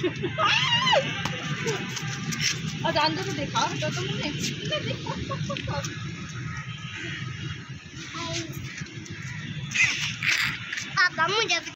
और अंदर तो देखा तो तुमने। पापा मुझे